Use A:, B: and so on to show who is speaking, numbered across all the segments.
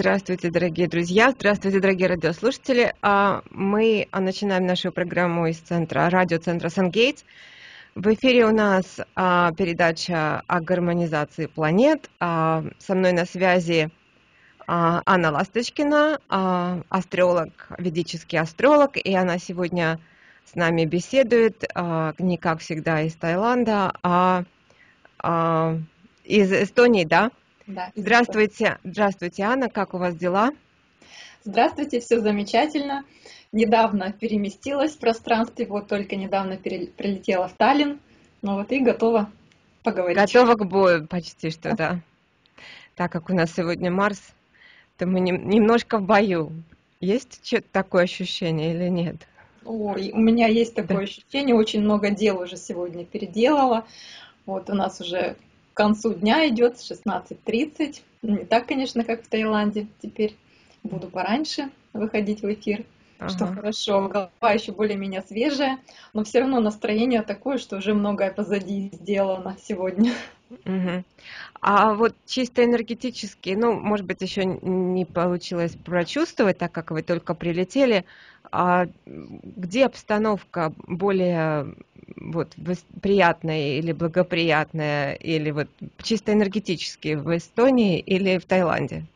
A: Здравствуйте, дорогие друзья, здравствуйте, дорогие радиослушатели. А, мы начинаем нашу программу из центра, радиоцентра Сангейтс. В эфире у нас а, передача о гармонизации планет. А, со мной на связи Анна Ласточкина, астролог, ведический астролог, и она сегодня с нами беседует не как всегда из Таиланда, а из Эстонии, да?
B: Да.
A: Здравствуйте, здравствуйте, Анна, как у вас дела?
B: Здравствуйте, все замечательно. Недавно переместилась в пространстве, вот только недавно прилетела в Таллин, ну вот и готова поговорить.
A: Готова к бою почти что, да. Так как у нас сегодня Марс, то мы немножко в бою. Есть такое ощущение или нет?
B: Ой, у меня есть такое да. ощущение, очень много дел уже сегодня переделала. Вот у нас уже концу дня идет 16.30. Не так, конечно, как в Таиланде. Теперь буду пораньше выходить в эфир. Ага. Что хорошо, голова еще более-менее свежая, но все равно настроение такое, что уже многое позади сделано сегодня.
A: Угу. А вот чисто энергетически, ну, может быть, еще не получилось прочувствовать, так как вы только прилетели, а где обстановка более вот приятная или благоприятная, или вот чисто энергетически в Эстонии или в Таиланде?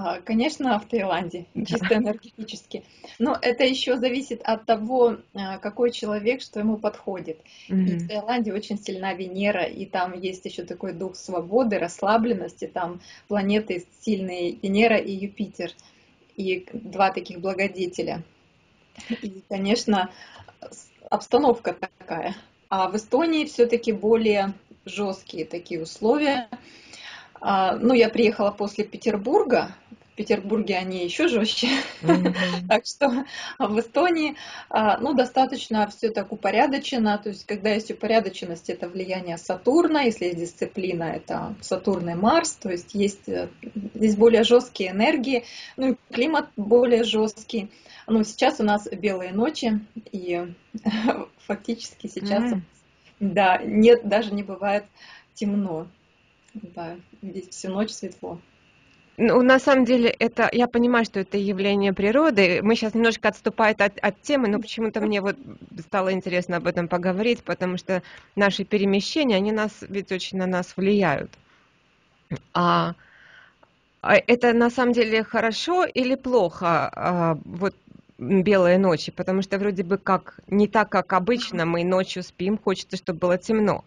B: А, конечно, в Таиланде, чисто энергетически. Но это еще зависит от того, а, какой человек, что ему подходит. Mm-hmm. И в Таиланде очень сильна Венера, и там есть еще такой дух свободы, расслабленности. Там планеты сильные Венера и Юпитер, и два таких благодетеля. И, конечно, обстановка такая. А в Эстонии все-таки более жесткие такие условия. А, ну, я приехала после Петербурга. В Петербурге они еще жестче. Mm-hmm. так что в Эстонии, а, ну, достаточно все так упорядочено. То есть, когда есть упорядоченность, это влияние Сатурна. Если есть дисциплина, это Сатурн и Марс. То есть, есть э, здесь более жесткие энергии. Ну, и климат более жесткий. Ну, сейчас у нас белые ночи, и фактически сейчас, mm. да, нет, даже не бывает темно. Да, здесь всю ночь светло.
A: Ну, на самом деле, это, я понимаю, что это явление природы. Мы сейчас немножко отступает от, от темы, но почему-то мне вот стало интересно об этом поговорить, потому что наши перемещения, они нас, ведь очень на нас влияют. А, а это на самом деле хорошо или плохо? А, вот белые ночи, потому что вроде бы как не так, как обычно, мы ночью спим, хочется, чтобы было темно.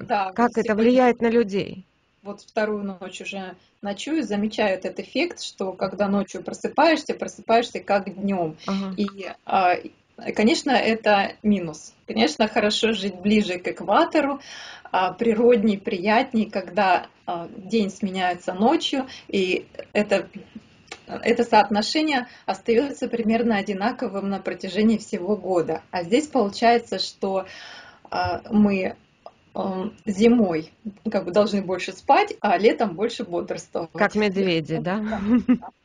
A: Да, как это влияет на людей?
B: Вот вторую ночь уже ночую, замечаю этот эффект, что когда ночью просыпаешься, просыпаешься как днем. Ага. И а, Конечно, это минус. Конечно, хорошо жить ближе к экватору, а, природней, приятней, когда а, день сменяется ночью, и это это соотношение остается примерно одинаковым на протяжении всего года. А здесь получается, что мы зимой как бы должны больше спать, а летом больше бодрствовать.
A: Как медведи, да?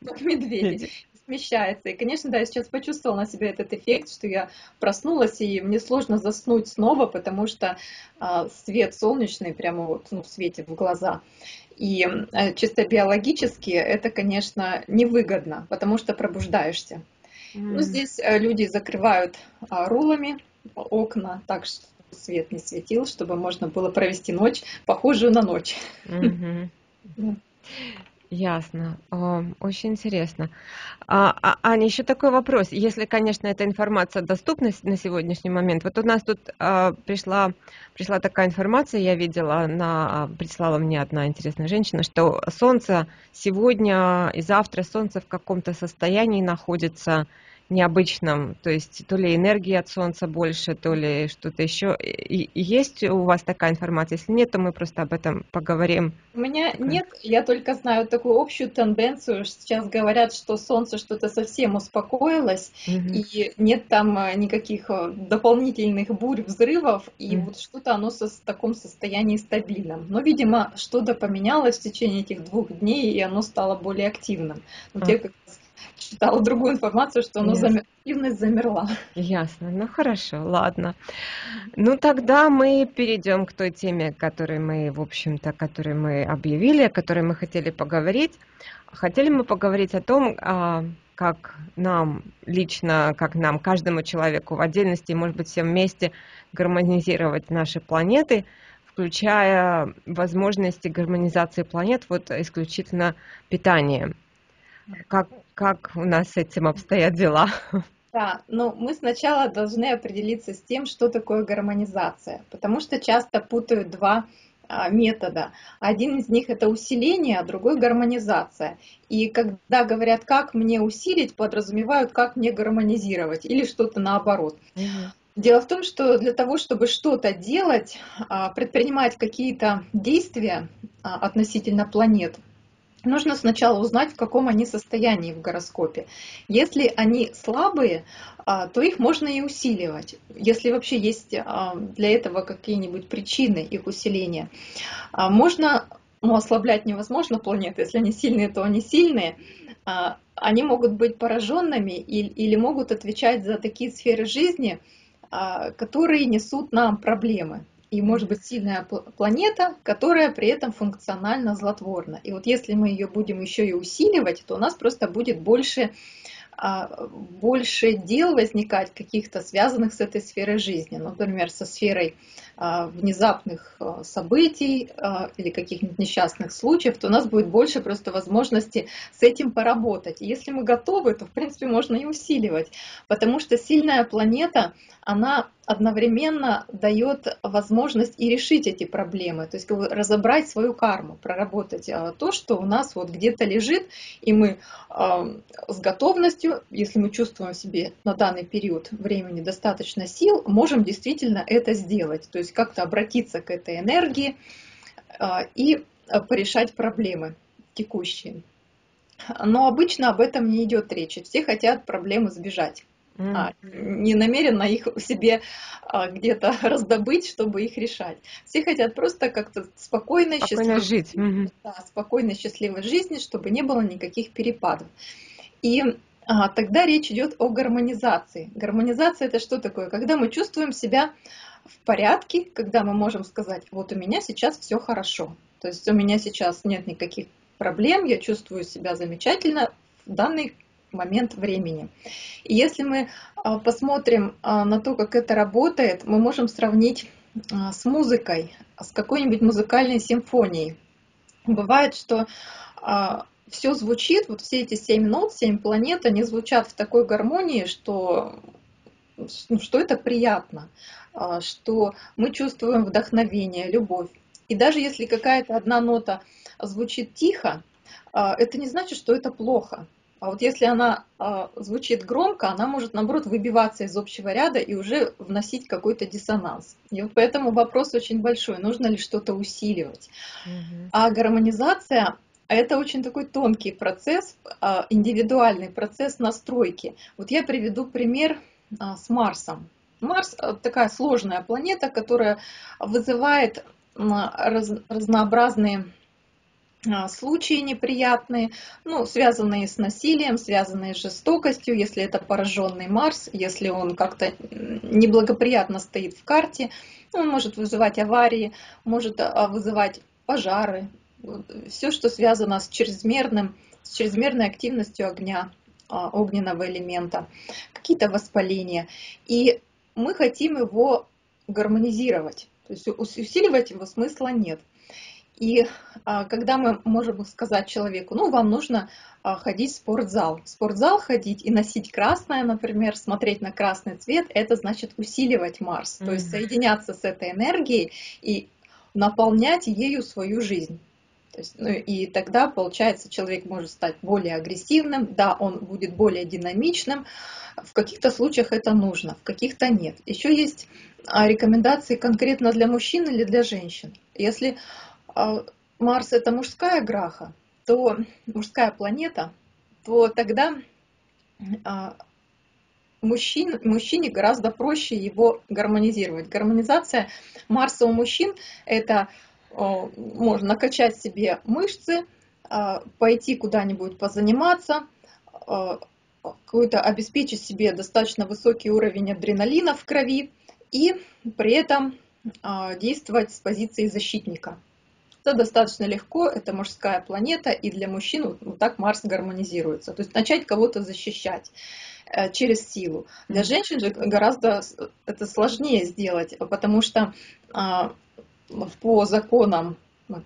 B: Как медведи смещается. И, конечно, да, я сейчас почувствовала на себе этот эффект, что я проснулась, и мне сложно заснуть снова, потому что а, свет солнечный прямо вот ну, светит в глаза. И э, чисто биологически это, конечно, невыгодно, потому что пробуждаешься. Mm. Ну, здесь э, люди закрывают а, рулами окна, так что свет не светил, чтобы можно было провести ночь, похожую на ночь.
A: Ясно. Очень интересно. А, а, Аня, еще такой вопрос. Если, конечно, эта информация доступна на сегодняшний момент. Вот у нас тут а, пришла, пришла такая информация, я видела, на, прислала мне одна интересная женщина, что Солнце сегодня и завтра Солнце в каком-то состоянии находится необычном, то есть то ли энергии от Солнца больше, то ли что-то еще. И, есть у вас такая информация? Если нет, то мы просто об этом поговорим.
B: У меня нет, я только знаю такую общую тенденцию. Сейчас говорят, что Солнце что-то совсем успокоилось, угу. и нет там э, никаких э, дополнительных бурь, взрывов, и угу. вот что-то оно в таком состоянии стабильном. Но, видимо, что-то поменялось в течение этих двух дней, и оно стало более активным. Но а. те как читала другую информацию, что оно замер... активность замерла.
A: Ясно. Ну хорошо, ладно. Ну тогда мы перейдем к той теме, которой мы, в общем-то, которой мы объявили, о которой мы хотели поговорить. Хотели мы поговорить о том, а, как нам лично, как нам, каждому человеку в отдельности, может быть, всем вместе гармонизировать наши планеты, включая возможности гармонизации планет вот исключительно питанием. Как, как у нас с этим обстоят дела?
B: Да, но мы сначала должны определиться с тем, что такое гармонизация, потому что часто путают два а, метода. Один из них это усиление, а другой гармонизация. И когда говорят, как мне усилить, подразумевают, как мне гармонизировать или что-то наоборот. Дело в том, что для того, чтобы что-то делать, а, предпринимать какие-то действия а, относительно планет, нужно сначала узнать, в каком они состоянии в гороскопе. Если они слабые, а, то их можно и усиливать, если вообще есть а, для этого какие-нибудь причины их усиления. А, можно, ну, ослаблять невозможно планеты, если они сильные, то они сильные. Они могут быть пораженными или могут отвечать за такие сферы жизни, которые несут нам проблемы и может быть сильная планета, которая при этом функционально злотворна. И вот если мы ее будем еще и усиливать, то у нас просто будет больше а, больше дел возникать каких-то связанных с этой сферой жизни, например, со сферой а, внезапных а, событий или каких-нибудь несчастных случаев, то у нас будет больше просто возможности с этим поработать. И если мы готовы, то в принципе можно и усиливать, потому что сильная планета, она одновременно дает возможность и решить эти проблемы, то есть разобрать свою карму, проработать а, то, что у нас вот где-то лежит, и мы а, с готовностью, если мы чувствуем в себе на данный период времени достаточно сил, можем действительно это сделать, то есть как-то обратиться к этой энергии а, и порешать проблемы текущие. Но обычно об этом не идет речь. Все хотят проблемы сбежать. А, не намеренно их себе а, где-то раздобыть, чтобы их решать. Все хотят просто как-то спокойно,
A: спокойно жить.
B: Да, спокойной, счастливой жизни, чтобы не было никаких перепадов. И а, тогда речь идет о гармонизации. Гармонизация это что такое? Когда мы чувствуем себя в порядке, когда мы можем сказать, вот у меня сейчас все хорошо. То есть у меня сейчас нет никаких проблем, я чувствую себя замечательно в данный момент времени. И если мы а, посмотрим а, на то, как это работает, мы можем сравнить а, с музыкой, с какой-нибудь музыкальной симфонией. Бывает, что все звучит, вот все эти семь нот, семь планет, они звучат в такой гармонии, что, ну, что это приятно, что мы чувствуем вдохновение, любовь. И даже если какая-то одна нота звучит тихо, это не значит, что это плохо. А вот если она э, звучит громко, она может, наоборот, выбиваться из общего ряда и уже вносить какой-то диссонанс. И вот поэтому вопрос очень большой, нужно ли что-то усиливать. Угу. А гармонизация это очень такой тонкий процесс, э, индивидуальный процесс настройки. Вот я приведу пример э, с Марсом. Марс такая сложная планета, которая вызывает раз, разнообразные а, случаи неприятные, ну, связанные с насилием, связанные с жестокостью, если это пораженный Марс, если он как-то неблагоприятно стоит в карте, он может вызывать аварии, может а, вызывать пожары, все, что связано с чрезмерным, с чрезмерной активностью огня, а, огненного элемента, какие-то воспаления. И мы хотим его гармонизировать, то есть усиливать его смысла нет. И а, когда мы можем сказать человеку, ну, вам нужно а, ходить в спортзал. В спортзал ходить и носить красное, например, смотреть на красный цвет, это значит усиливать Марс, mm-hmm. то есть соединяться с этой энергией и наполнять ею свою жизнь. То есть, ну, и тогда, получается, человек может стать более агрессивным, да, он будет более динамичным. В каких-то случаях это нужно, в каких-то нет. Еще есть а, рекомендации конкретно для мужчин или для женщин. Если Марс это мужская граха, то мужская планета, то тогда а, мужчин, мужчине гораздо проще его гармонизировать. Гармонизация Марса у мужчин это можно накачать себе мышцы, а, пойти куда-нибудь позаниматься, какой-то обеспечить себе достаточно высокий уровень адреналина в крови и при этом действовать с позиции защитника. Это достаточно легко, это мужская планета, и для мужчин вот так Марс гармонизируется. То есть начать кого-то защищать э, через силу. Для женщин же гораздо это сложнее сделать, потому что а, по законам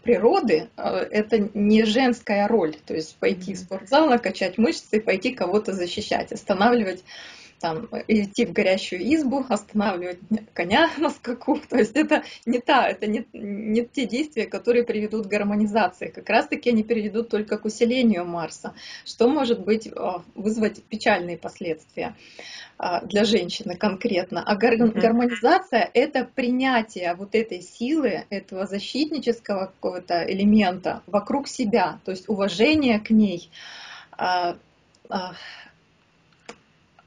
B: природы э, это не женская роль. То есть пойти в спортзал, накачать мышцы, пойти кого-то защищать, останавливать там, идти в горящую избу, останавливать коня на скаку. То есть это не та, это не, не те действия, которые приведут к гармонизации. Как раз таки они приведут только к усилению Марса, что может быть а, вызвать печальные последствия а, для женщины конкретно. А гармонизация – это принятие вот этой силы, этого защитнического какого-то элемента вокруг себя, то есть уважение к ней, а,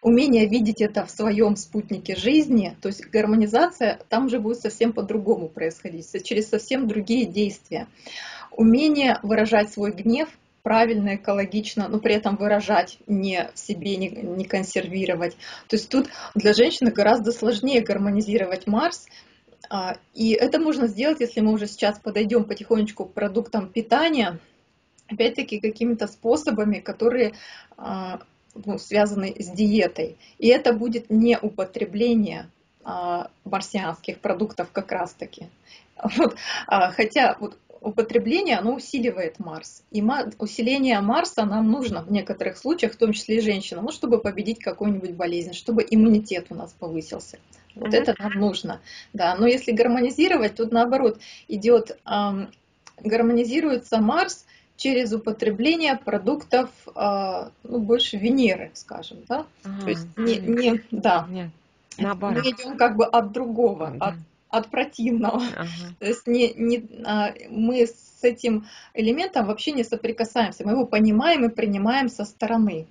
B: умение видеть это в своем спутнике жизни, то есть гармонизация там уже будет совсем по-другому происходить, через совсем другие действия. Умение выражать свой гнев правильно, экологично, но при этом выражать не в себе, не, не консервировать. То есть тут для женщины гораздо сложнее гармонизировать Марс, а, и это можно сделать, если мы уже сейчас подойдем потихонечку к продуктам питания, опять-таки какими-то способами, которые а, ну, связанный с диетой. И это будет не употребление а, марсианских продуктов как раз-таки. Вот, а, хотя вот употребление, оно усиливает Марс. И усиление Марса нам нужно в некоторых случаях, в том числе и женщинам, ну, чтобы победить какую-нибудь болезнь, чтобы иммунитет у нас повысился. Вот mm-hmm. это нам нужно. Да, но если гармонизировать, тут наоборот идет, эм, гармонизируется Марс через употребление продуктов э, ну, больше Венеры, скажем, да? Ага, То есть не, не да. Нет, наоборот. Мы идем как бы от другого, да. от, от противного. Ага. То есть не, не, а, мы с этим элементом вообще не соприкасаемся, мы его понимаем и принимаем со стороны.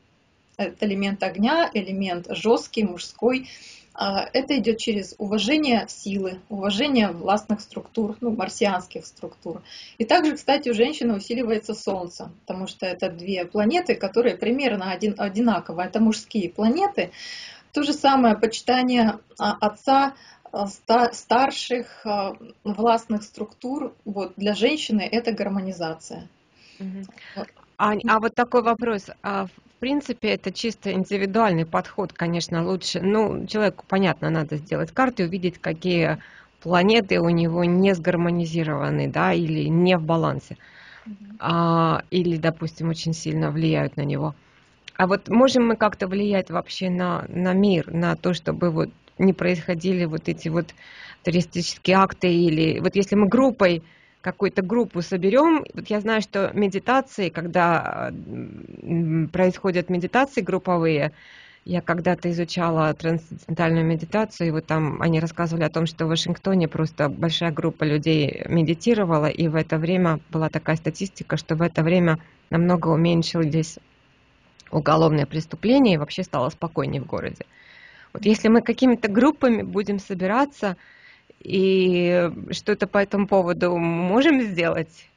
B: Это элемент огня, элемент жесткий, мужской. А, это идет через уважение силы, уважение властных структур, ну, марсианских структур. И также, кстати, у женщины усиливается Солнце, потому что это две планеты, которые примерно один, одинаковые. Это мужские планеты. То же самое почитание а, отца, а, старших властных структур вот, для женщины это гармонизация.
A: Угу. Ань, а вот такой вопрос. А в принципе, это чисто индивидуальный подход, конечно, лучше. Ну, человеку, понятно, надо сделать карту и увидеть, какие планеты у него не сгармонизированы, да, или не в балансе. А, или, допустим, очень сильно влияют на него. А вот можем мы как-то влиять вообще на, на мир, на то, чтобы вот не происходили вот эти вот туристические акты, или вот если мы группой какую-то группу соберем. Вот я знаю, что медитации, когда происходят медитации групповые, я когда-то изучала трансцендентальную медитацию, и вот там они рассказывали о том, что в Вашингтоне просто большая группа людей медитировала, и в это время была такая статистика, что в это время намного уменьшились уголовные преступления, и вообще стало спокойнее в городе. Вот если мы какими-то группами будем собираться, и что-то по этому поводу можем сделать?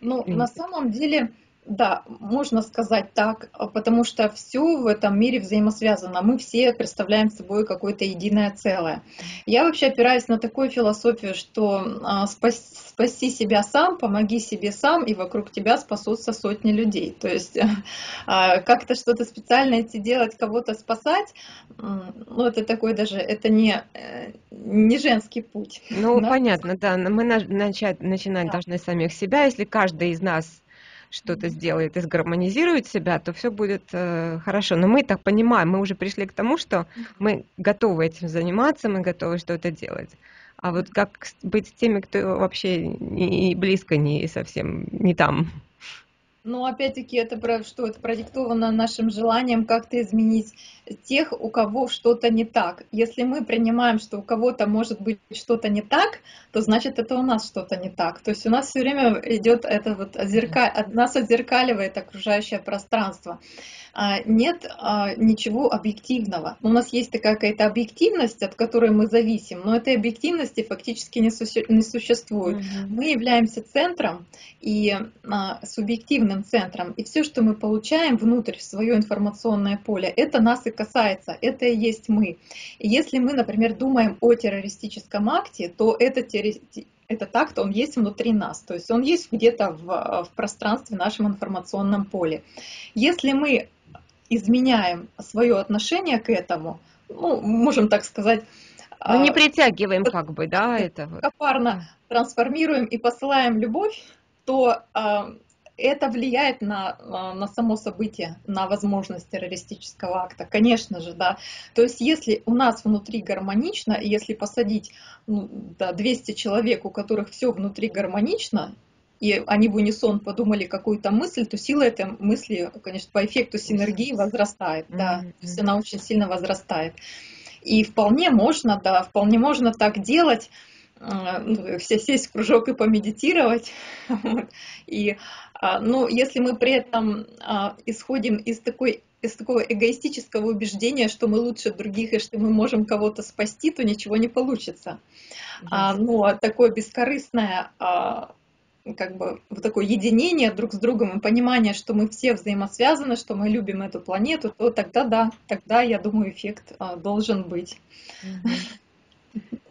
B: Ну, на самом деле, да, можно сказать так, потому что все в этом мире взаимосвязано. Мы все представляем собой какое-то единое целое. Я вообще опираюсь на такую философию, что а, спасти себя сам, помоги себе сам, и вокруг тебя спасутся сотни людей. То есть а, как-то что-то специально идти делать, кого-то спасать, ну это такой даже, это не, э, не женский путь.
A: Ну, да? понятно, да. Мы начать, начинать да. должны с самих себя. Если каждый из нас что-то сделает и сгармонизирует себя, то все будет э, хорошо. Но мы так понимаем, мы уже пришли к тому, что мы готовы этим заниматься, мы готовы что-то делать. А вот как быть с теми, кто вообще не близко не совсем не там?
B: Но опять-таки это про что? Это продиктовано нашим желанием как-то изменить тех, у кого что-то не так. Если мы принимаем, что у кого-то может быть что-то не так, то значит это у нас что-то не так. То есть у нас все время идет это вот озерка... нас отзеркаливает окружающее пространство. А, нет а, ничего объективного. У нас есть такая какая-то объективность, от которой мы зависим, но этой объективности фактически не, существует. Мы являемся центром и а, субъективным центром, и все, что мы получаем внутрь в свое информационное поле, это нас и касается, это и есть мы. И если мы, например, думаем о террористическом акте, то это этот акт, он есть внутри нас, то есть он есть где-то в, в пространстве, в нашем информационном поле. Если мы изменяем свое отношение к этому, ну, можем так сказать,
A: мы не а, притягиваем как бы, да, это
B: вот. Коварно трансформируем и посылаем любовь, то а, это влияет на, а, на само событие, на возможность террористического акта, конечно же, да. То есть если у нас внутри гармонично, если посадить ну, да, 200 человек, у которых все внутри гармонично, и они в унисон подумали какую-то мысль, то сила этой мысли, конечно, по эффекту синергии возрастает, да, mm-hmm. то есть она очень сильно возрастает. И вполне можно, да, вполне можно так делать, э, ну, все сесть в кружок и помедитировать. И, а, ну, если мы при этом а, исходим из такой из такого эгоистического убеждения, что мы лучше других и что мы можем кого-то спасти, то ничего не получится. Yes. А, но такое бескорыстное как бы в такое единение друг с другом и понимание, что мы все взаимосвязаны, что мы любим эту планету, то тогда да, тогда, я думаю, эффект а, должен быть.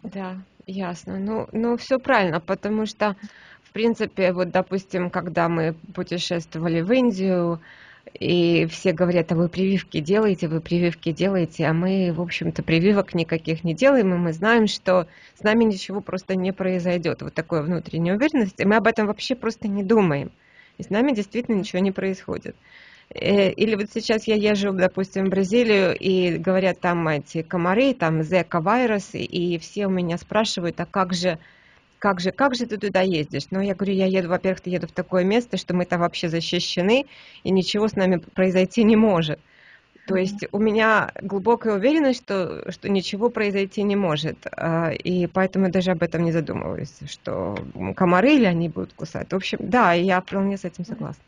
A: Да, ясно. Ну, ну все правильно, потому что, в принципе, вот, допустим, когда мы путешествовали в Индию, и все говорят, а вы прививки делаете, вы прививки делаете, а мы, в общем-то, прививок никаких не делаем, и мы знаем, что с нами ничего просто не произойдет. Вот такая внутренняя уверенность, и мы об этом вообще просто не думаем. И с нами действительно ничего не происходит. Э, или вот сейчас я езжу, допустим, в Бразилию, и говорят там эти комары, там зека-вирус, и все у меня спрашивают, а как же как же, как же ты туда ездишь? Ну, я говорю, я еду, во-первых, ты еду в такое место, что мы там вообще защищены, и ничего с нами произойти не может. То есть у меня глубокая уверенность, что, что ничего произойти не может. А, и поэтому даже об этом не задумываюсь, что комары или они будут кусать. В общем, да, я вполне с этим согласна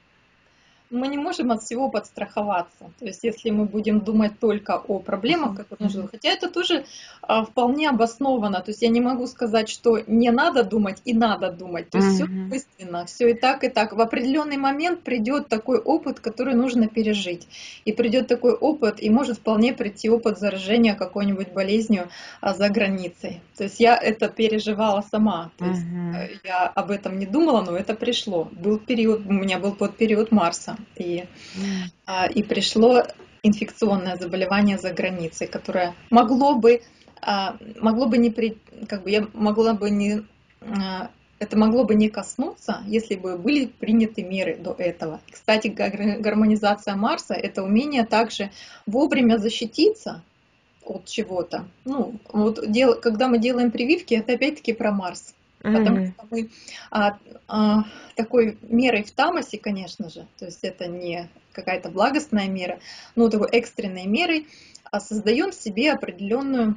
B: мы не можем от всего подстраховаться. То есть, если мы будем думать только о проблемах, которые нужны, хотя это тоже а, вполне обосновано. То есть, я не могу сказать, что не надо думать и надо думать. То есть, все быстро, все и так, и так. В определенный момент придет такой опыт, который нужно пережить. И придет такой опыт, и может вполне прийти опыт заражения какой-нибудь болезнью а, за границей. То есть, я это переживала сама. То есть, э, я об этом не думала, но это пришло. Был период, у меня был под период Марса и, а, и пришло инфекционное заболевание за границей, которое могло бы, а, могло бы не при, как бы я могла бы не, а, это могло бы не коснуться, если бы были приняты меры до этого. Кстати, гармонизация Марса – это умение также вовремя защититься от чего-то. Ну, вот дел, когда мы делаем прививки, это опять-таки про Марс. Потому что мы а, а, такой мерой в тамосе, конечно же, то есть это не какая-то благостная мера, но такой экстренной мерой а создаем себе определенную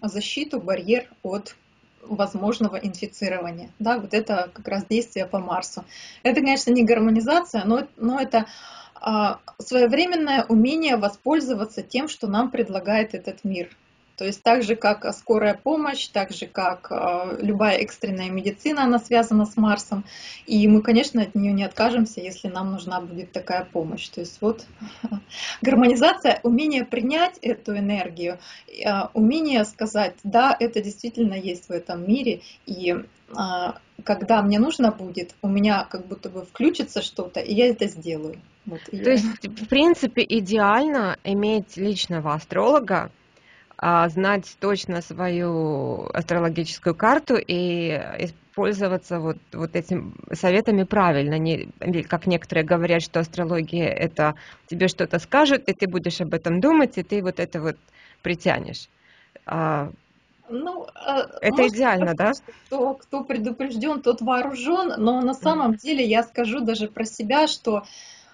B: защиту, барьер от возможного инфицирования. Да, вот это как раз действие по Марсу. Это, конечно, не гармонизация, но, но это а, своевременное умение воспользоваться тем, что нам предлагает этот мир. То есть так же, как скорая помощь, так же, как э, любая экстренная медицина, она связана с Марсом. И мы, конечно, от нее не откажемся, если нам нужна будет такая помощь. То есть вот гармонизация, умение принять эту энергию, э, умение сказать, да, это действительно есть в этом мире, и э, когда мне нужно будет, у меня как будто бы включится что-то, и я это сделаю.
A: Вот, То я... есть, в принципе, идеально иметь личного астролога, а, знать точно свою астрологическую карту и использоваться вот, вот этими советами правильно. Не, как некоторые говорят, что астрология это тебе что-то скажет, и ты будешь об этом думать, и ты вот это вот притянешь. А, ну, а, это идеально, да?
B: Кто, кто предупрежден, тот вооружен, но на самом деле я скажу даже про себя, что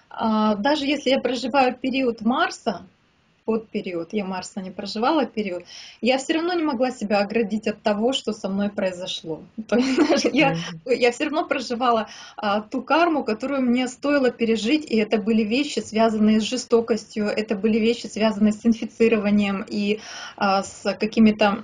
B: а, даже если я проживаю период Марса, под период, я Марса не проживала период, я все равно не могла себя оградить от того, что со мной произошло. То есть, я, я все равно проживала а, ту карму, которую мне стоило пережить, и это были вещи, связанные с жестокостью, это были вещи, связанные с инфицированием и а, с какими-то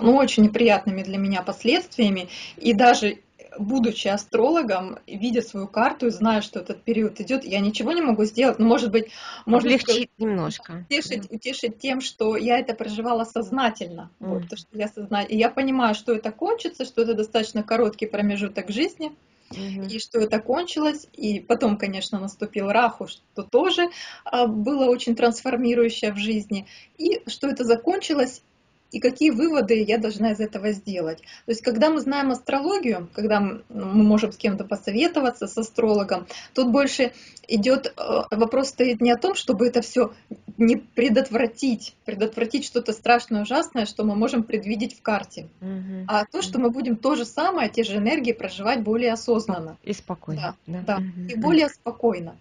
B: ну, очень неприятными для меня последствиями. И даже будучи астрологом, видя свою карту и зная, что этот период идет, я ничего не могу сделать. Ну, может быть,
A: можно облегчить немножко.
B: Утешить, утешить тем, что я это проживала сознательно. Mm. Вот, то, что я созна... И я понимаю, что это кончится, что это достаточно короткий промежуток жизни. Mm-hmm. И что это кончилось, и потом, конечно, наступил Раху, что тоже а, было очень трансформирующее в жизни, и что это закончилось, и какие выводы я должна из этого сделать. То есть, когда мы знаем астрологию, когда мы можем с кем-то посоветоваться, с астрологом, тут больше идет э, вопрос стоит не о том, чтобы это все не предотвратить, предотвратить что-то страшное, ужасное, что мы можем предвидеть в карте, угу. а то, что мы будем то же самое, те же энергии проживать более осознанно.
A: И спокойно.
B: Да, да. да. Угу. и более спокойно.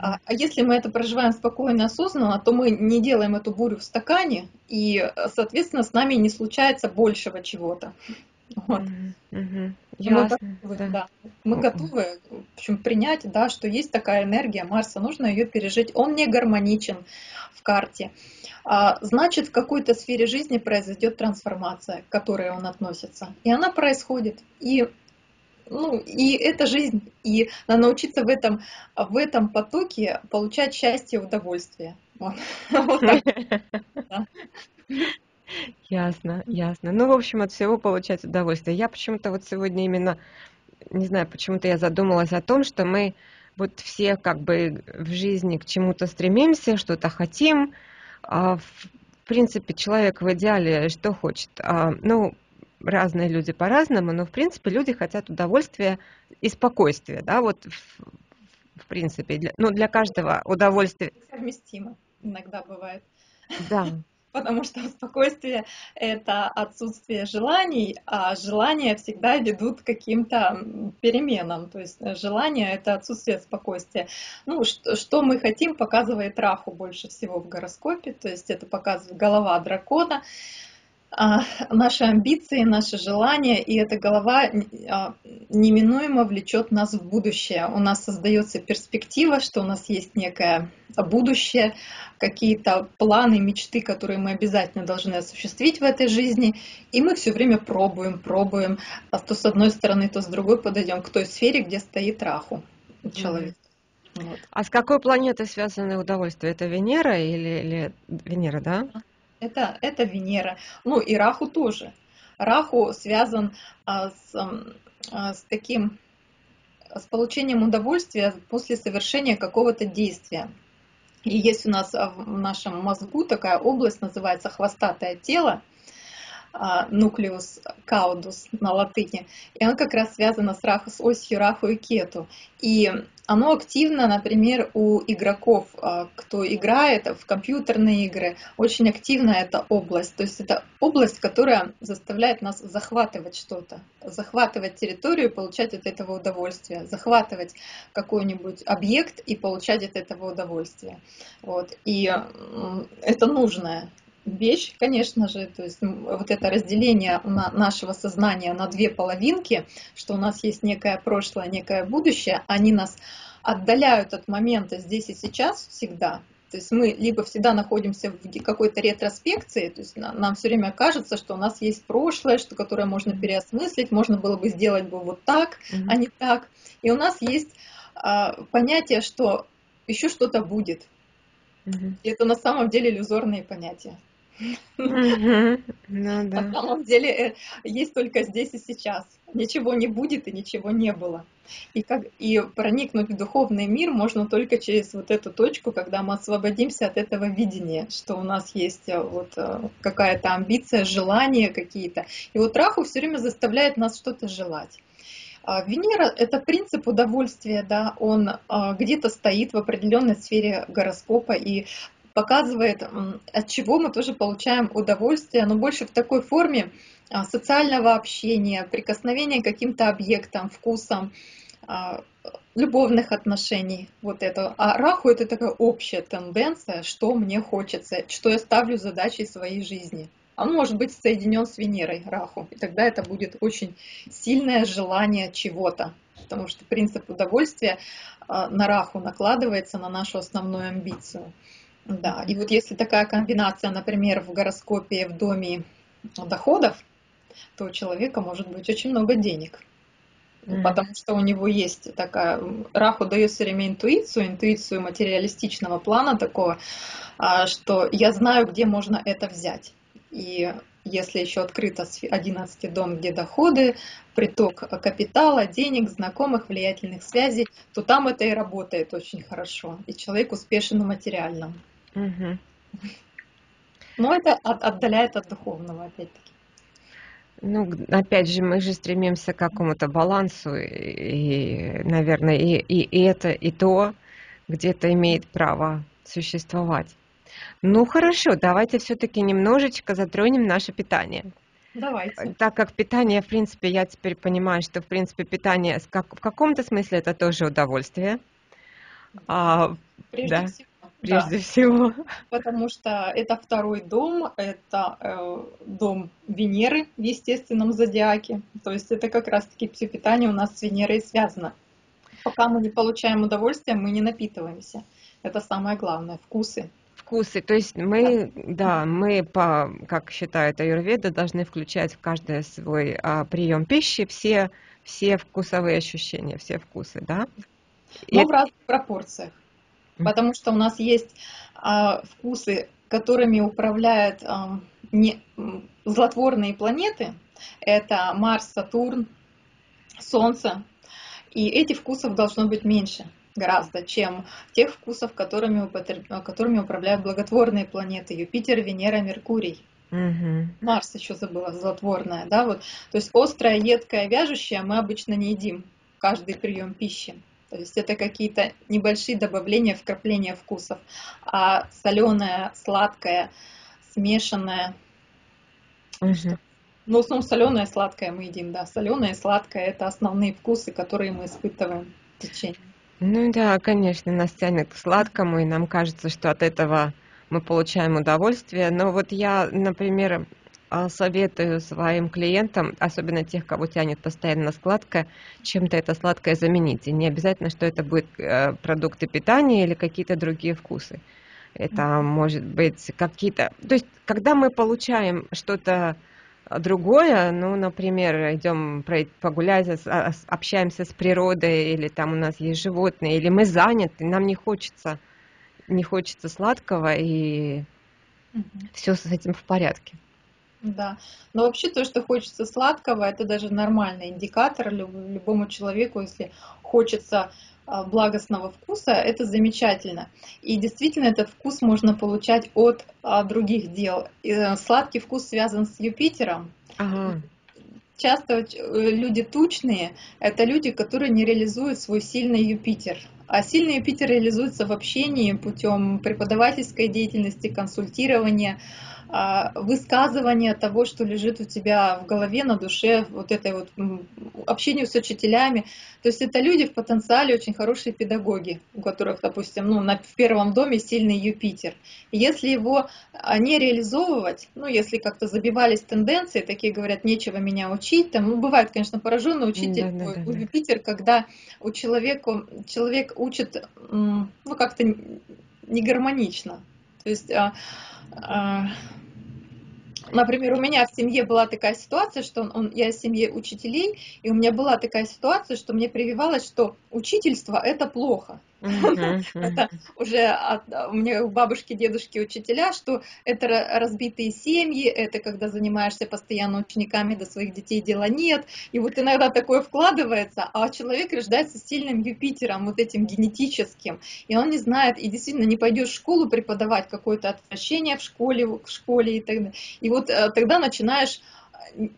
B: А, а если мы это проживаем спокойно и осознанно, то мы не делаем эту бурю в стакане, и, соответственно, с нами не случается большего чего-то. Вот.
A: Угу. Ясно.
B: Мы готовы, да. Да. Мы готовы в общем, принять, да, что есть такая энергия Марса, нужно ее пережить. Он не гармоничен в карте. А, значит, в какой-то сфере жизни произойдет трансформация, к которой он относится. И она происходит. И ну, и это жизнь, и надо научиться в этом, в этом потоке получать счастье и удовольствие.
A: Ясно, ясно. Ну, в общем, от всего получать удовольствие. Я почему-то вот сегодня именно, не знаю, почему-то я задумалась о том, что мы вот все как бы в жизни к чему-то стремимся, что-то хотим. А в принципе, человек в идеале что хочет? А, ну, разные люди по-разному, но в принципе люди хотят удовольствия и спокойствия, да, вот в, в принципе, для, ну для каждого удовольствие.
B: Совместимо иногда бывает.
A: Да.
B: Потому что спокойствие – это отсутствие желаний, а желания всегда ведут к каким-то переменам. То есть желание – это отсутствие спокойствия. Ну, что, что мы хотим, показывает Раху больше всего в гороскопе. То есть это показывает голова дракона. А, наши амбиции, наши желания, и эта голова а, неминуемо влечет нас в будущее. У нас создается перспектива, что у нас есть некое будущее, какие-то планы, мечты, которые мы обязательно должны осуществить в этой жизни, и мы все время пробуем, пробуем, а то с одной стороны, то с другой подойдем к той сфере, где стоит раху человек.
A: Вот. А с какой планетой связаны удовольствия? Это Венера или, или Венера, да?
B: Это, это Венера. Ну и Раху тоже. Раху связан а, с, а, с таким, с получением удовольствия после совершения какого-то действия. И есть у нас в нашем мозгу такая область, называется хвостатое тело, нуклеус каудус на латыни. И оно как раз связано с, раху, с осью Раху и Кету. И оно активно, например, у игроков, а, кто играет в компьютерные игры, очень активна эта область. То есть это область, которая заставляет нас захватывать что-то, захватывать территорию получать от этого удовольствие, захватывать какой-нибудь объект и получать от этого удовольствие. Вот. И это нужное вещь, конечно же, то есть вот это разделение нашего сознания на две половинки, что у нас есть некое прошлое, некое будущее, они нас отдаляют от момента здесь и сейчас всегда. То есть мы либо всегда находимся в какой-то ретроспекции, то есть нам все время кажется, что у нас есть прошлое, что которое можно переосмыслить, можно было бы сделать бы вот так, mm-hmm. а не так. И у нас есть а, понятие, что еще что-то будет. Mm-hmm. И это на самом деле иллюзорные понятия.
A: Ну, да.
B: На самом деле э, есть только здесь и сейчас. Ничего не будет и ничего не было. И, как, и проникнуть в духовный мир можно только через вот эту точку, когда мы освободимся от этого видения, что у нас есть э, вот э, какая-то амбиция, желания какие-то. И вот Раху все время заставляет нас что-то желать. А Венера – это принцип удовольствия, да, он а, где-то стоит в определенной сфере гороскопа, и показывает, от чего мы тоже получаем удовольствие, но больше в такой форме а, социального общения, прикосновения к каким-то объектам, вкусам, а, любовных отношений, вот это. А раху это такая общая тенденция, что мне хочется, что я ставлю задачей своей жизни. Он может быть соединен с Венерой, раху, и тогда это будет очень сильное желание чего-то, потому что принцип удовольствия а, на раху накладывается на нашу основную амбицию. Да, и вот если такая комбинация, например, в гороскопе в доме доходов, то у человека может быть очень много денег. Mm. Потому что у него есть такая... Раху дает все время интуицию, интуицию материалистичного плана такого, а, что я знаю, где можно это взять. И если еще открыто 11 дом, где доходы, приток капитала, денег, знакомых, влиятельных связей, то там это и работает очень хорошо. И человек успешен в материальном. Угу. Но это от, отдаляет от духовного, опять-таки.
A: Ну, опять же, мы же стремимся к какому-то балансу, и, наверное, и, и, и это, и то где-то имеет право существовать. Ну, хорошо, давайте все-таки немножечко затронем наше питание.
B: Давайте.
A: Так как питание, в принципе, я теперь понимаю, что, в принципе, питание как, в каком-то смысле это тоже удовольствие.
B: А, Прежде да. всего
A: прежде да. всего.
B: Потому что это второй дом, это э, дом Венеры в естественном зодиаке. То есть это как раз-таки все питание у нас с Венерой связано. Пока мы не получаем удовольствие, мы не напитываемся. Это самое главное, вкусы.
A: Вкусы, то есть мы, да, да мы по, как считает Аюрведа, должны включать в каждый свой а, прием пищи все, все вкусовые ощущения, все вкусы, да?
B: Но И... в разных пропорциях потому что у нас есть а, вкусы, которыми управляют а, не, злотворные планеты. Это Марс, Сатурн, Солнце. И этих вкусов должно быть меньше гораздо, чем тех вкусов, которыми, которыми управляют благотворные планеты Юпитер, Венера, Меркурий. Угу. Марс еще забыла, злотворная, да, вот. То есть острое, едкое, вяжущее мы обычно не едим каждый прием пищи. То есть это какие-то небольшие добавления, вкрапления вкусов. А соленое, сладкое, смешанное. Угу. Ну, в основном соленое, сладкое мы едим, да. Соленое и сладкое это основные вкусы, которые мы испытываем в течение.
A: Ну да, конечно, нас тянет к сладкому, и нам кажется, что от этого мы получаем удовольствие. Но вот я, например, советую своим клиентам, особенно тех, кого тянет постоянно сладкое, чем-то это сладкое заменить. И не обязательно, что это будет э, продукты питания или какие-то другие вкусы. Это может быть какие-то... То есть, когда мы получаем что-то другое, ну, например, идем погулять, а, общаемся с природой, или там у нас есть животные, или мы заняты, нам не хочется, не хочется сладкого, и угу. все с этим в порядке.
B: Да, но вообще то, что хочется сладкого, это даже нормальный индикатор любому человеку, если хочется а, благостного вкуса, это замечательно. И действительно этот вкус можно получать от а, других дел. И э, сладкий вкус связан с Юпитером. Ага. Часто э, люди тучные – это люди, которые не реализуют свой сильный Юпитер. А сильный Юпитер реализуется в общении путем преподавательской деятельности, консультирования, высказывание того, что лежит у тебя в голове, на душе, вот этой вот общению с учителями. То есть это люди в потенциале очень хорошие педагоги, у которых, допустим, ну, на, в первом доме сильный Юпитер. Если его а, не реализовывать, ну, если как-то забивались тенденции, такие говорят, нечего меня учить, там, ну, бывает, конечно, пораженный учитель, да, да, да, Юпитер, когда у человека, человек учит, ну, как-то не гармонично. То есть а, Например, у меня в семье была такая ситуация, что он, я из семьи учителей, и у меня была такая ситуация, что мне прививалось, что учительство это плохо. Это уже у меня у бабушки, дедушки учителя, что это разбитые семьи, это когда занимаешься постоянно учениками, до своих детей дела нет. И вот иногда такое вкладывается, а человек рождается сильным Юпитером, вот этим генетическим, и он не знает, и действительно не пойдешь в школу преподавать какое-то отвращение в школе, в школе и так далее. И вот э, тогда начинаешь э,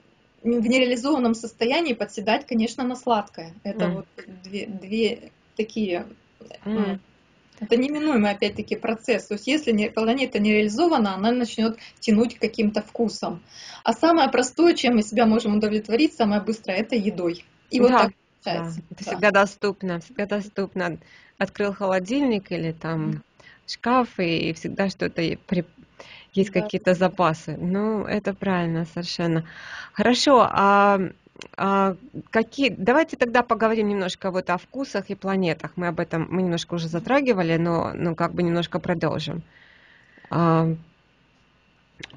B: в нереализованном состоянии подседать, конечно, на сладкое. Это mm. вот две, две такие Mm. Это неминуемый, опять-таки, процесс. То есть, если не, планета не реализована, она начнет тянуть к каким-то вкусам. А самое простое, чем мы себя можем удовлетворить, самое быстрое, это едой. И вот да. так
A: да. Это да. всегда доступно, всегда доступно. Открыл холодильник или там шкаф и всегда что-то при... есть да. какие-то запасы. Ну, это правильно совершенно. Хорошо, а, какие, давайте тогда поговорим немножко вот о вкусах и планетах. Мы об этом мы немножко уже затрагивали, но ну, как бы немножко продолжим. А,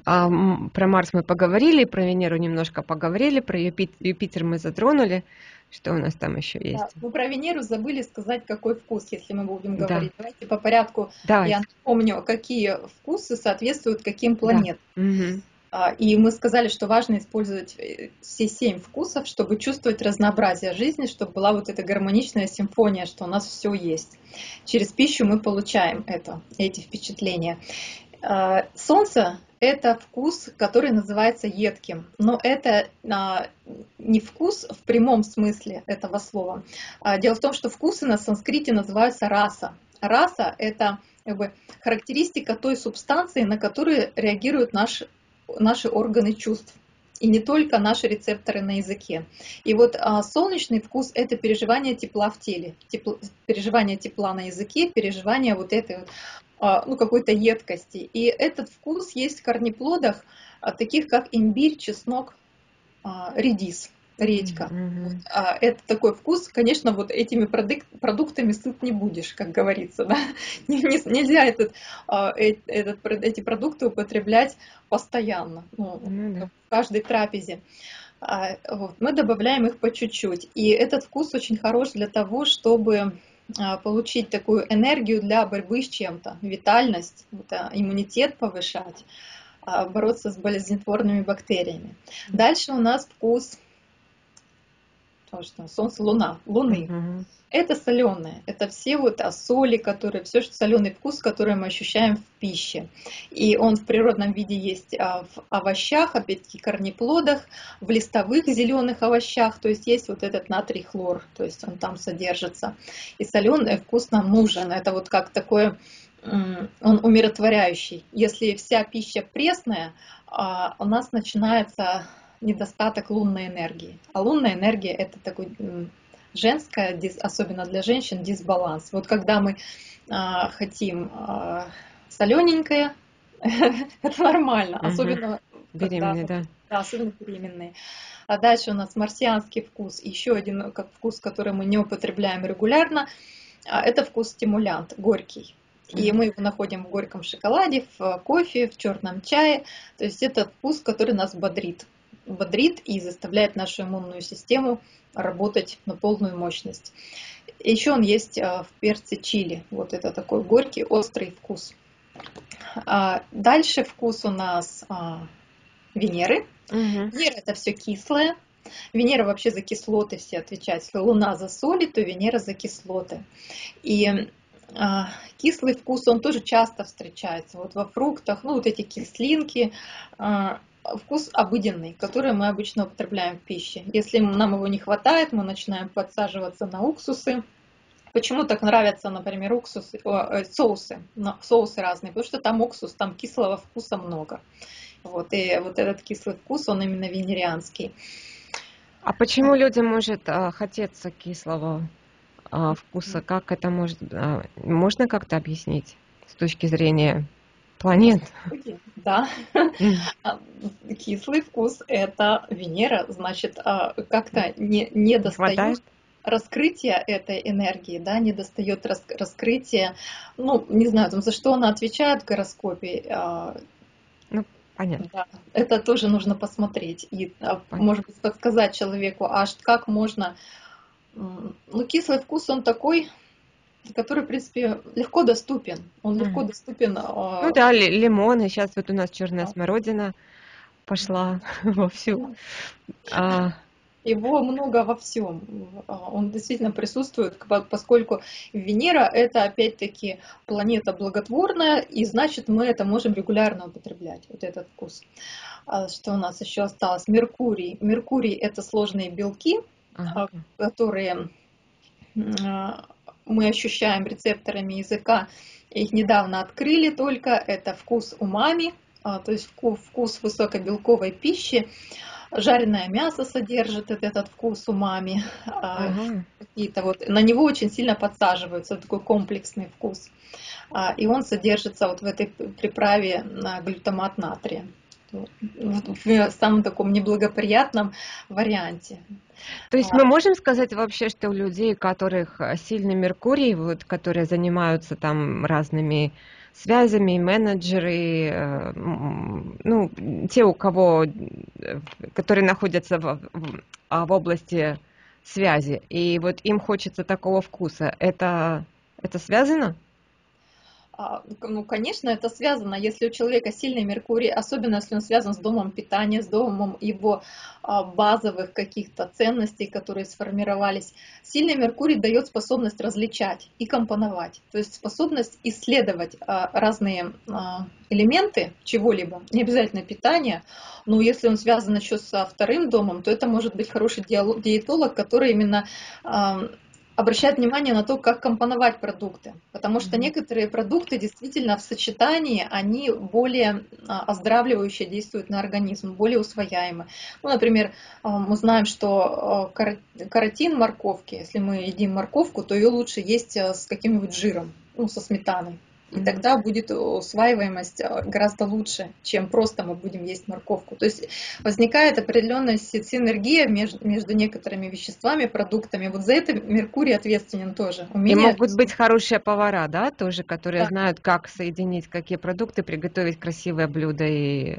A: а, про Марс мы поговорили, про Венеру немножко поговорили, про Юпитер, Юпитер мы затронули. Что у нас там еще есть? Да,
B: мы про Венеру забыли сказать, какой вкус, если мы будем говорить. Да. Давайте по порядку. Давайте. Я напомню, какие вкусы соответствуют каким планетам. Да. Угу. И мы сказали, что важно использовать э, все семь вкусов, чтобы чувствовать разнообразие жизни, чтобы была вот эта гармоничная симфония, что у нас все есть. Через пищу мы получаем это, эти впечатления. А, солнце – это вкус, который называется едким, но это а, не вкус в прямом смысле этого слова. А, дело в том, что вкусы на санскрите называются раса. Раса – это как бы, характеристика той субстанции, на которую реагируют наши, наши органы чувств и не только наши рецепторы на языке. И вот а, солнечный вкус – это переживание тепла в теле, тепло, переживание тепла на языке, переживание вот этой а, ну, какой-то едкости. И этот вкус есть в корнеплодах, а, таких как имбирь, чеснок, а, редис редька. Mm-hmm. Это такой вкус, конечно, вот этими продуктами сыт не будешь, как говорится, да. Нельзя этот, э, этот, эти продукты употреблять постоянно, ну, mm-hmm. в каждой трапезе. Вот. Мы добавляем их по чуть-чуть. И этот вкус очень хорош для того, чтобы а, получить такую энергию для борьбы с чем-то, витальность, это иммунитет повышать, а, бороться с болезнетворными бактериями. Дальше у нас вкус что Солнце, Луна, Луны. Угу. Это соленое, это все вот соли, которые, все, что соленый вкус, который мы ощущаем в пище. И он в природном виде есть а, в овощах, опять-таки корнеплодах, в листовых зеленых овощах, то есть есть вот этот натрий хлор, то есть он там содержится. И соленый вкус нам нужен, это вот как такое он умиротворяющий. Если вся пища пресная, а, у нас начинается недостаток лунной энергии. А лунная энергия это такой женская, особенно для женщин, дисбаланс. Вот когда мы а, хотим а, солененькое, это нормально, особенно
A: беременные, да.
B: да, особенно беременные. А дальше у нас марсианский вкус, еще один как вкус, который мы не употребляем регулярно, а, это вкус стимулянт, горький. И мы его находим в горьком шоколаде, в кофе, в черном чае. То есть это вкус, который нас бодрит бодрит и заставляет нашу иммунную систему работать на полную мощность. Еще он есть а, в перце чили. Вот это такой горький, острый вкус. А, дальше вкус у нас а, Венеры. Угу. Венера это все кислое. Венера вообще за кислоты все отвечает. Если Луна за соли, то Венера за кислоты. И кислый вкус, он тоже часто встречается. Вот во фруктах, ну вот эти кислинки, вкус обыденный, который мы обычно употребляем в пище. Если нам его не хватает, мы начинаем подсаживаться на уксусы. Почему так нравятся, например, уксусы, э, соусы, соусы разные? Потому что там уксус, там кислого вкуса много. Вот, и вот этот кислый вкус, он именно венерианский.
A: А почему людям может а, хотеться кислого а, вкуса? Как это может... А, можно как-то объяснить с точки зрения планет.
B: Да. А, кислый вкус – это Венера, значит, а, как-то не, не достает раскрытия этой энергии, да, не достает рас, раскрытия, ну, не знаю, там, за что она отвечает в гороскопе. А,
A: ну, понятно. Да,
B: это тоже нужно посмотреть и, понятно. может быть, подсказать человеку, а как можно... Ну, кислый вкус, он такой, который, в принципе, легко доступен. Он легко mm. доступен.
A: А, ну да, лимоны. Сейчас вот у нас черная смородина пошла вовсю.
B: А... Его много во всем. А, он действительно присутствует, поскольку Венера это опять-таки планета благотворная, и значит мы это можем регулярно употреблять, вот этот вкус. А что у нас еще осталось? Меркурий. Меркурий это сложные белки, ага. которые мы ощущаем рецепторами языка. Их недавно открыли только. Это вкус умами, а, то есть вкус, высокобелковой пищи. жареное мясо содержит этот вкус умами, ага. какие-то вот, на него очень сильно подсаживаются, такой комплексный вкус. И он содержится вот в этой приправе глютамат натрия в самом таком неблагоприятном варианте.
A: То есть а. мы можем сказать вообще, что у людей, у которых сильный Меркурий, вот, которые занимаются там разными связями, менеджеры, э, ну, те, у кого, э, которые находятся в, в, а, в области связи, и вот им хочется такого вкуса, это, это связано?
B: А, ну, конечно, это связано, если у человека сильный Меркурий, особенно если он связан с домом питания, с домом его а, базовых каких-то ценностей, которые сформировались. Сильный Меркурий дает способность различать и компоновать, то есть способность исследовать а, разные элементы чего-либо, не обязательно питание, но если он связан еще со вторым домом, то это может быть хороший диетолог, который именно обращать внимание на то, как компоновать продукты, потому что некоторые продукты действительно в сочетании, они более а, оздоравливающе действуют на организм, более усвояемы. Ну, например, а, мы знаем, что а, каротин морковки, если мы едим морковку, то ее лучше есть с каким-нибудь жиром, ну, со сметаной. И тогда будет усваиваемость э, гораздо лучше, чем просто мы будем есть морковку. То есть возникает определенная синергия между, между некоторыми веществами, продуктами. Вот за это Меркурий ответственен тоже.
A: Умение... И могут быть хорошие повара, да, тоже, которые да. знают, как соединить какие продукты, приготовить красивое блюдо и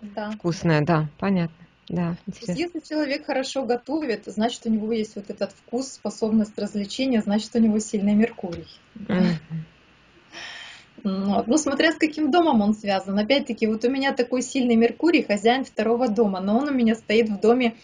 A: да. вкусное, да, понятно. Да,
B: интересно. Если человек хорошо готовит, значит у него есть вот этот вкус, способность развлечения, значит у него сильный Меркурий. Mm-hmm. Вот. Ну, смотря с каким домом он связан. Опять-таки, вот у меня такой сильный Меркурий, хозяин второго дома, но он у меня стоит в доме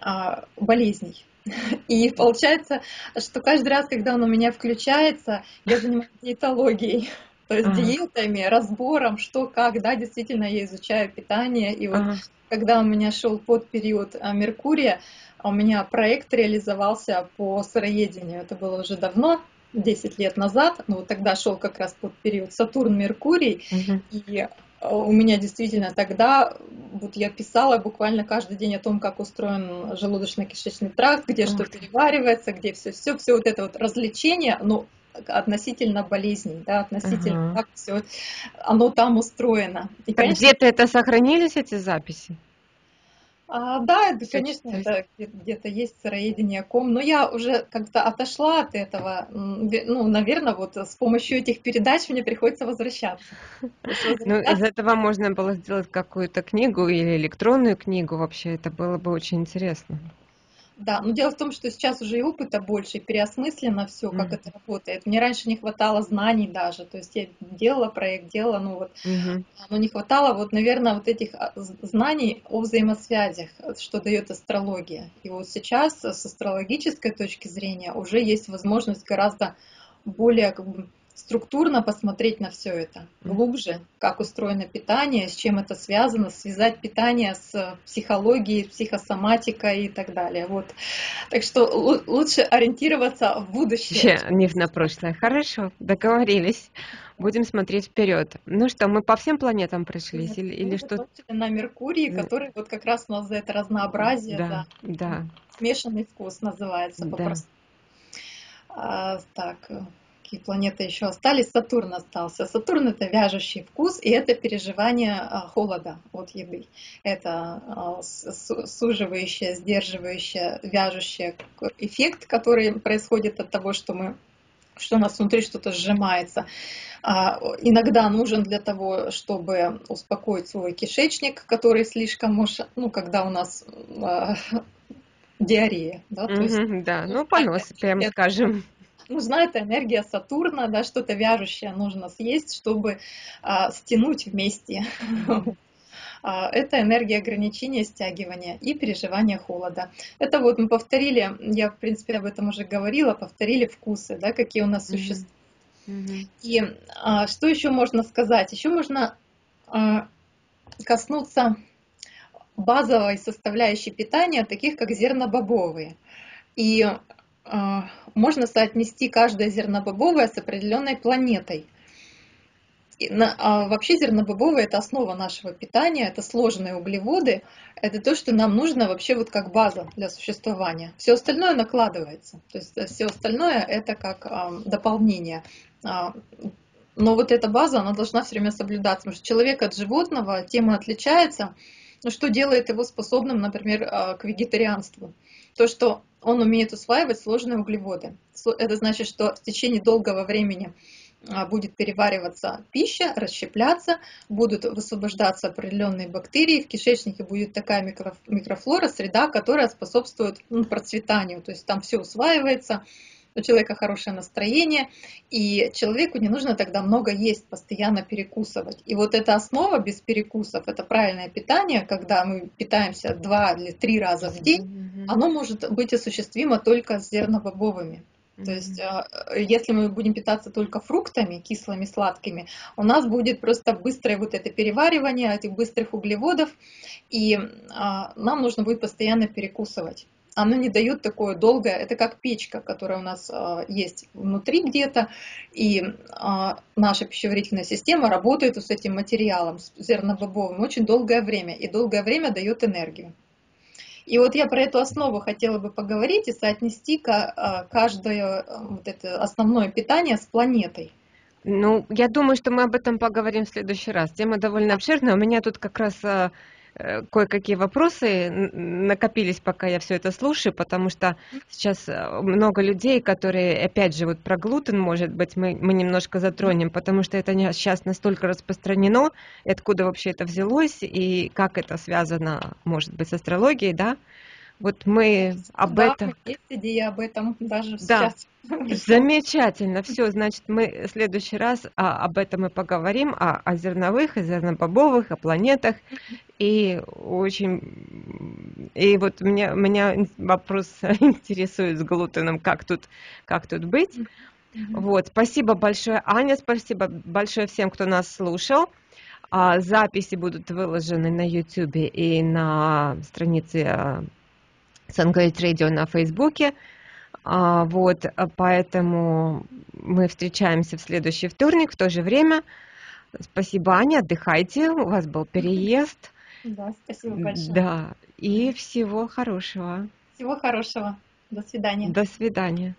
B: а, болезней. И получается, что каждый раз, когда он у меня включается, я занимаюсь диетологией. То есть ага. диетами, разбором, что, как, да, действительно я изучаю питание. И вот ага. когда у меня шел под период а, Меркурия, у меня проект реализовался по сыроедению. Это было уже давно, 10 лет назад, ну вот тогда шел как раз под период Сатурн-Меркурий, угу. и э, у меня действительно тогда, вот я писала буквально каждый день о том, как устроен желудочно-кишечный тракт, где что переваривается, где все, все, все вот это вот развлечение, но относительно болезней, да, относительно ага. как все, оно там устроено.
A: И, конечно, Где-то это сохранились эти записи?
B: А, да, это, конечно, это где-то есть сыроедение ком, но я уже как-то отошла от этого. Ну, наверное, вот с помощью этих передач мне приходится возвращаться.
A: возвращаться. Ну, из этого можно было сделать какую-то книгу или электронную книгу вообще, это было бы очень интересно.
B: Да, но дело в том, что сейчас уже и опыта больше, и переосмысленно все, как mm-hmm. это работает. Мне раньше не хватало знаний даже, то есть я делала проект, делала, ну вот, mm-hmm. но не хватало вот, наверное, вот этих а, знаний о взаимосвязях, что дает астрология. И вот сейчас с астрологической точки зрения уже есть возможность гораздо более как бы, структурно посмотреть на все это, глубже, как устроено питание, с чем это связано, связать питание с психологией, психосоматикой и так далее. Вот. Так что лучше ориентироваться в будущее.
A: Не на прошлое. Хорошо, договорились. Будем смотреть вперед. Ну что, мы по всем планетам прошлись или, или что?
B: На Меркурии, который вот как раз у нас за это разнообразие,
A: да, да. да.
B: смешанный вкус называется да. А, так, какие планеты еще остались, Сатурн остался. Сатурн это вяжущий вкус и это переживание а, холода от еды. Это а, суживающее, сдерживающее, вяжущее эффект, который происходит от того, что мы что у нас внутри что-то сжимается. А, иногда нужен для того, чтобы успокоить свой кишечник, который слишком может, ну, когда у нас диарея,
A: да, то есть, да, ну понос, прямо скажем
B: нужна эта энергия Сатурна, да, что-то вяжущее нужно съесть, чтобы а, стянуть вместе. А, это энергия ограничения, стягивания и переживания холода. Это вот мы повторили, я в принципе об этом уже говорила, повторили вкусы, да, какие у нас существуют. Mm-hmm. И а, что еще можно сказать? Еще можно а, коснуться базовой составляющей питания, таких как зернобобовые. И можно соотнести каждое зернобобовое с определенной планетой. на, а вообще зернобобовые это основа нашего питания, это сложные углеводы, это то, что нам нужно вообще вот как база для существования. Все остальное накладывается, то есть э, все остальное это как а, дополнение. А, но вот эта база, она должна все время соблюдаться, потому что человек от животного тем и отличается, ну, что делает его способным, например, а, к вегетарианству. То, что он умеет усваивать сложные углеводы. Это значит, что в течение долгого времени а, будет перевариваться пища, расщепляться, будут высвобождаться определенные бактерии, в кишечнике будет такая микро, микрофлора, среда, которая способствует ну, процветанию, то есть там все усваивается, у человека хорошее настроение, и человеку не нужно тогда много есть, постоянно перекусывать. И вот эта основа без перекусов, это правильное питание, когда мы питаемся два или три раза в день, оно может быть осуществимо только с зернобобовыми. То есть, а, если мы будем питаться только фруктами, кислыми, сладкими, у нас будет просто быстрое вот это переваривание этих быстрых углеводов, и а, нам нужно будет постоянно перекусывать. Оно не дает такое долгое, это как печка, которая у нас а, есть внутри где-то, и наша пищеварительная система работает с этим материалом, с зернобобовым, очень долгое время, и долгое время дает энергию. И вот я про эту основу хотела бы поговорить и соотнести а, каждое а, вот это основное питание с планетой.
A: Ну, я думаю, что мы об этом поговорим в следующий раз. Тема довольно обширная. У меня тут как раз а, кое-какие вопросы накопились, пока я все это слушаю, потому что сейчас э, много людей, которые, опять же, вот про глутен, может быть, мы, мы немножко затронем, потому что это сейчас настолько распространено, откуда вообще это взялось, и как это связано, может быть, с астрологией, да? Вот мы об
B: да,
A: этом...
B: Есть идея об этом даже да. сейчас.
A: Замечательно. Все, значит, мы в следующий раз а, об этом и поговорим, о, о зерновых, о зернобобовых, о планетах. И очень... И вот меня, меня вопрос интересует с глутеном, как тут, как тут быть. Вот, спасибо большое, Аня, спасибо большое всем, кто нас слушал. А, записи будут выложены на YouTube и на странице а, Sunlight Radio на Фейсбуке. А, вот, поэтому мы встречаемся в следующий вторник в то же время. Спасибо, Аня, отдыхайте, у вас был переезд.
B: Да, спасибо большое.
A: Да, и всего хорошего.
B: Всего хорошего. До свидания.
A: До свидания.